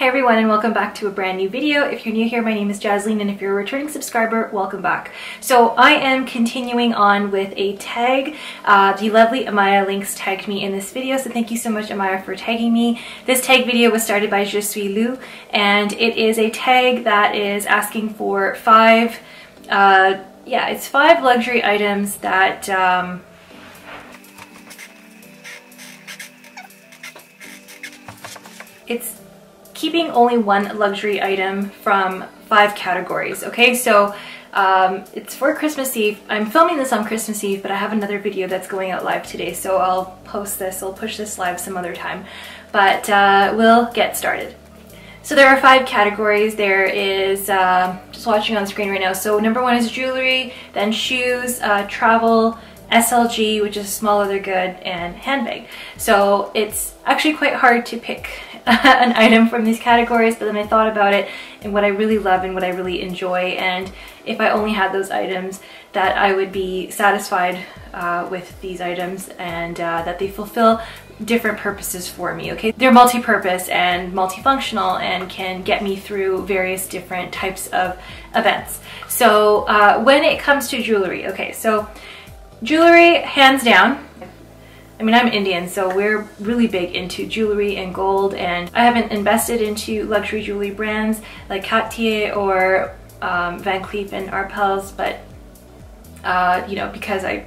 Hey everyone and welcome back to a brand new video. If you're new here, my name is Jasleen and if you're a returning subscriber, welcome back. So I am continuing on with a tag. Uh, the lovely Amaya Luxe tagged me in this video, so thank you so much Amaya for tagging me. This tag video was started by Je suis Lou and it is a tag that is asking for five, uh, yeah, it's five luxury items that um, it's keeping only one luxury item from five categories, okay? So um, it's for Christmas Eve. I'm filming this on Christmas Eve, but I have another video that's going out live today, so I'll post this, I'll push this live some other time. But uh, we'll get started. So there are five categories. There is, uh, just watching on screen right now, so number one is jewelry, then shoes, uh, travel, SLG, which is small leather good, and handbag. So it's actually quite hard to pick an item from these categories, but then I thought about it and what I really love and what I really enjoy. And if I only had those items, that I would be satisfied uh, with these items and uh, that they fulfill different purposes for me, okay? They're multi-purpose and multifunctional and can get me through various different types of events. So uh, when it comes to jewelry, okay, so jewelry, hands down, I mean, I'm Indian, so we're really big into jewelry and gold, and I haven't invested into luxury jewelry brands like Cartier or um, Van Cleef and Arpels, but uh, you know, because I,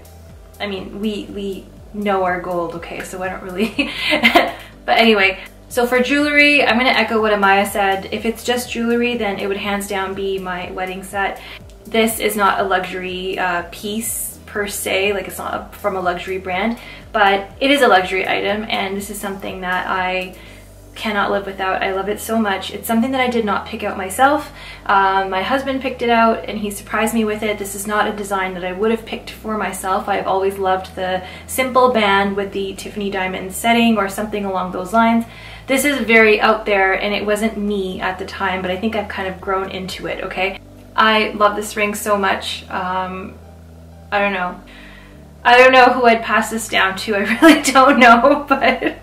I mean, we we know our gold, okay, so I don't really. but anyway, so for jewelry, I'm gonna echo what Amaya said. If it's just jewelry, then it would hands down be my wedding set. This is not a luxury uh, piece per se, like it's not from a luxury brand, but it is a luxury item and this is something that I cannot live without. I love it so much. It's something that I did not pick out myself. Um, my husband picked it out and he surprised me with it. This is not a design that I would have picked for myself. I've always loved the simple band with the Tiffany diamond setting or something along those lines. This is very out there and it wasn't me at the time, but I think I've kind of grown into it, okay? I love this ring so much. Um, I don't know. I don't know who I'd pass this down to. I really don't know, but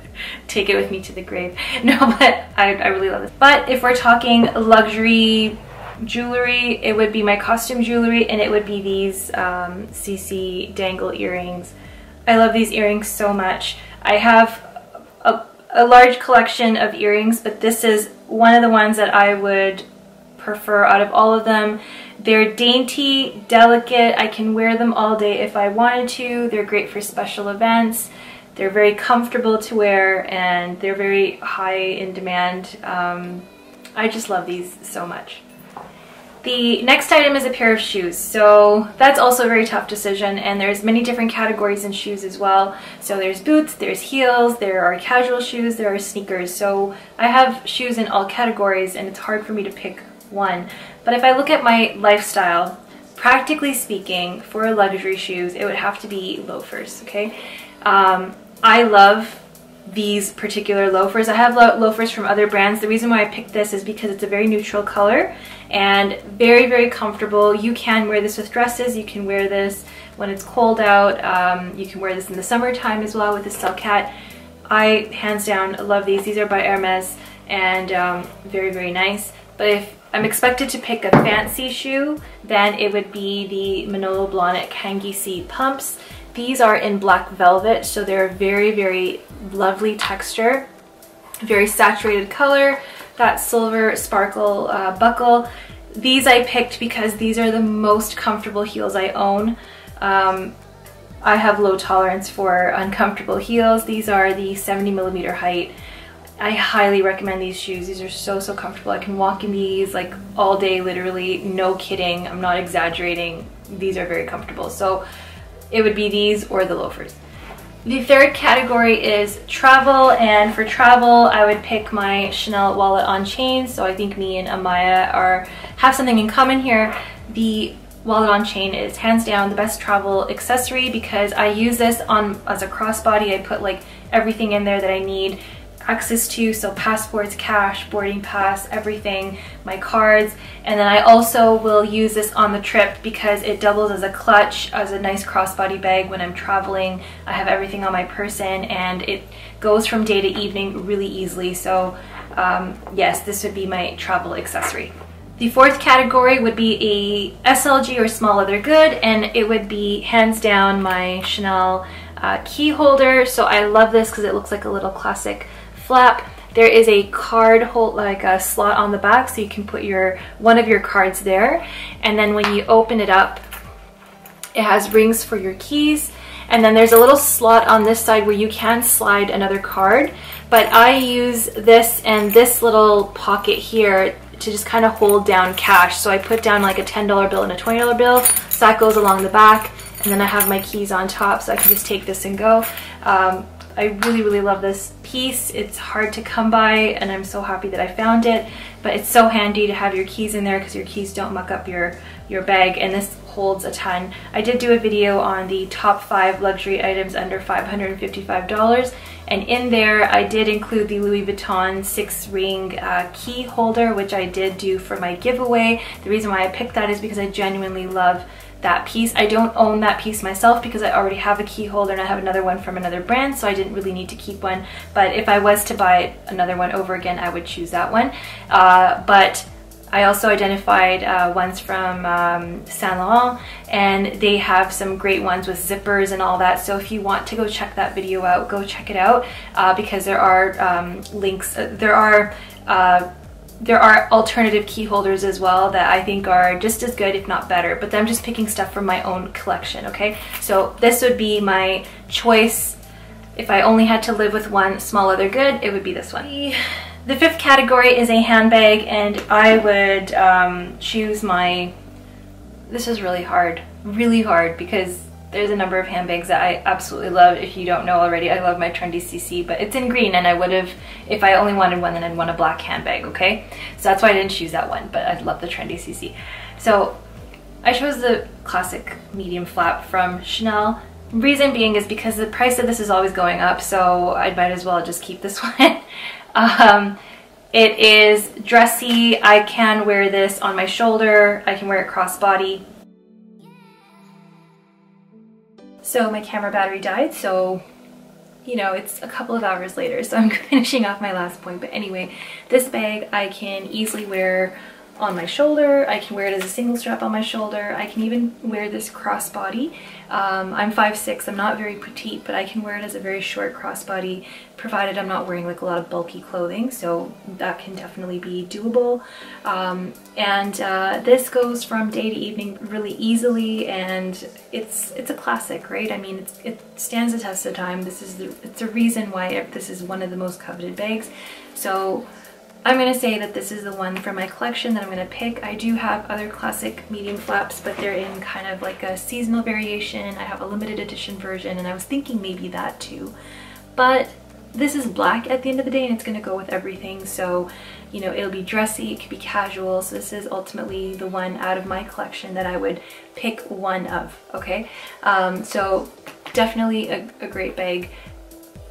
take it with me to the grave. No, but I, I really love this. But if we're talking luxury jewelry, it would be my costume jewelry and it would be these um, CC dangle earrings. I love these earrings so much. I have a, a large collection of earrings, but this is one of the ones that I would prefer out of all of them. They're dainty, delicate. I can wear them all day if I wanted to. They're great for special events. They're very comfortable to wear and they're very high in demand. Um, I just love these so much. The next item is a pair of shoes. So that's also a very tough decision and there's many different categories in shoes as well. So there's boots, there's heels, there are casual shoes, there are sneakers. So I have shoes in all categories and it's hard for me to pick one. But if I look at my lifestyle, practically speaking, for luxury shoes, it would have to be loafers, okay? Um, I love these particular loafers. I have lo loafers from other brands. The reason why I picked this is because it's a very neutral color and very, very comfortable. You can wear this with dresses. You can wear this when it's cold out. Um, you can wear this in the summertime as well with the Salcat. I, hands down, love these. These are by Hermes and um, very, very nice. But if I'm expected to pick a fancy shoe, then it would be the Manolo Blahnik Hangisi pumps. These are in black velvet, so they're a very, very lovely texture, very saturated color, that silver sparkle uh, buckle. These I picked because these are the most comfortable heels I own. Um, I have low tolerance for uncomfortable heels. These are the 70 millimeter height I highly recommend these shoes. These are so, so comfortable. I can walk in these like all day, literally, no kidding. I'm not exaggerating. These are very comfortable. So it would be these or the loafers. The third category is travel, and for travel, I would pick my Chanel wallet on chain. So I think me and Amaya are have something in common here. The wallet on chain is hands down the best travel accessory because I use this on as a crossbody. I put like everything in there that I need access to, so passports, cash, boarding pass, everything, my cards. And then I also will use this on the trip because it doubles as a clutch, as a nice crossbody bag when I'm traveling. I have everything on my person and it goes from day to evening really easily. So um, yes, this would be my travel accessory. The fourth category would be a SLG or small leather good, and it would be hands down my Chanel uh, key holder. So I love this because it looks like a little classic flap. There is a card hold like a slot on the back so you can put your one of your cards there. And then when you open it up, it has rings for your keys. And then there's a little slot on this side where you can slide another card. But I use this and this little pocket here to just kind of hold down cash. So I put down like a $10 bill and a $20 bill. So that goes along the back. And then I have my keys on top so I can just take this and go. Um, I really, really love this piece. It's hard to come by and I'm so happy that I found it. But it's so handy to have your keys in there because your keys don't muck up your, your bag and this holds a ton. I did do a video on the top five luxury items under $555 and in there I did include the Louis Vuitton six ring uh, key holder which I did do for my giveaway. The reason why I picked that is because I genuinely love that piece. I don't own that piece myself because I already have a key holder and I have another one from another brand so I didn't really need to keep one. But if I was to buy another one over again I would choose that one. Uh, but I also identified uh, ones from um, Saint Laurent and they have some great ones with zippers and all that. So if you want to go check that video out go check it out uh, because there are um, links uh, there are uh, there are alternative key holders as well that I think are just as good, if not better, but I'm just picking stuff from my own collection, okay? So this would be my choice. If I only had to live with one small leather good, it would be this one. The fifth category is a handbag and I would um, choose my, this is really hard, really hard because there's a number of handbags that I absolutely love. If you don't know already, I love my Trendy CC, but it's in green and I would have, if I only wanted one, then I'd want a black handbag, okay? So that's why I didn't choose that one, but I love the Trendy CC. So I chose the classic medium flap from Chanel. Reason being is because the price of this is always going up, so I might as well just keep this one. um, it is dressy. I can wear this on my shoulder. I can wear it crossbody. So my camera battery died, so you know, it's a couple of hours later, so I'm finishing off my last point. But anyway, this bag I can easily wear on my shoulder. I can wear it as a single strap on my shoulder. I can even wear this crossbody. Um, I'm 5'6", I'm not very petite, but I can wear it as a very short crossbody, provided I'm not wearing like a lot of bulky clothing, so that can definitely be doable. Um, and uh, this goes from day to evening really easily, and it's it's a classic, right? I mean, it stands the test of time. This is the, it's a reason why this is one of the most coveted bags. So I'm going to say that this is the one from my collection that I'm going to pick. I do have other classic medium flaps, but they're in kind of like a seasonal variation. I have a limited edition version, and I was thinking maybe that too. But this is black at the end of the day, and it's going to go with everything. So, you know, it'll be dressy, it could be casual. So this is ultimately the one out of my collection that I would pick one of, okay? Um, so definitely a, a great bag.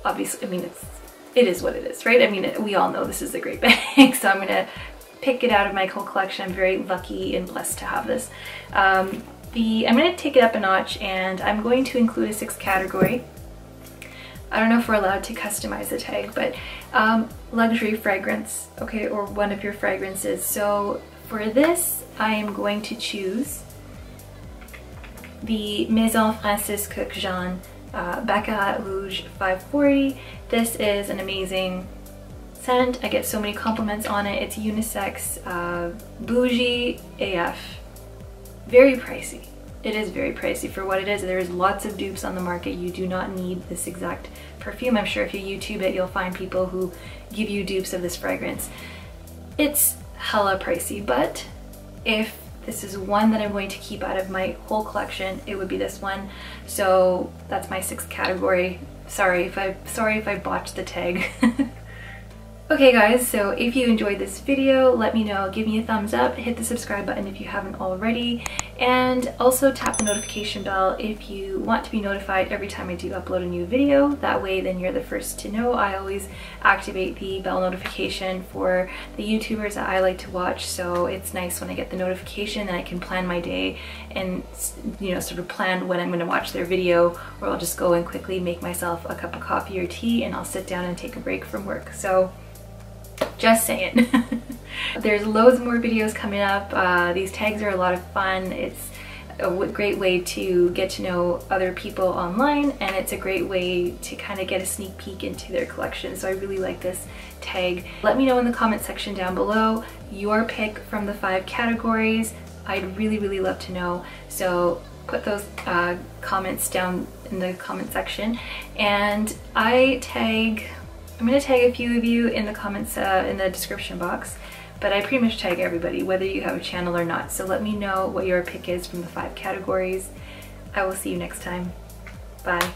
Obviously, I mean, it's it is what it is, right? I mean, we all know this is a great bag, so I'm gonna pick it out of my whole collection. I'm very lucky and blessed to have this. Um, the I'm gonna take it up a notch and I'm going to include a sixth category. I don't know if we're allowed to customize the tag, but um, luxury fragrance, okay, or one of your fragrances. So for this, I am going to choose the Maison Francis Kurkdjian uh, Baccarat Rouge 540. This is an amazing scent. I get so many compliments on it. It's unisex, uh, bougie AF. Very pricey. It is very pricey for what it is. There is lots of dupes on the market. You do not need this exact perfume. I'm sure if you YouTube it, you'll find people who give you dupes of this fragrance. It's hella pricey, but if this is one that I'm going to keep out of my whole collection. It would be this one. So that's my sixth category. Sorry if I sorry if I botched the tag. Okay guys, so if you enjoyed this video, let me know. Give me a thumbs up, hit the subscribe button if you haven't already, and also tap the notification bell if you want to be notified every time I do upload a new video. That way then you're the first to know. I always activate the bell notification for the YouTubers that I like to watch, so it's nice when I get the notification and I can plan my day and you know sort of plan when I'm going to watch their video, or I'll just go and quickly make myself a cup of coffee or tea and I'll sit down and take a break from work. So Just saying. There's loads more videos coming up. Uh, these tags are a lot of fun. It's a great way to get to know other people online and it's a great way to kind of get a sneak peek into their collection. So I really like this tag. Let me know in the comment section down below your pick from the five categories. I'd really, really love to know. So put those uh, comments down in the comment section and I tag, I'm gonna tag a few of you in the comments uh, in the description box but I pretty much tag everybody, whether you have a channel or not. So let me know what your pick is from the five categories. I will see you next time. Bye.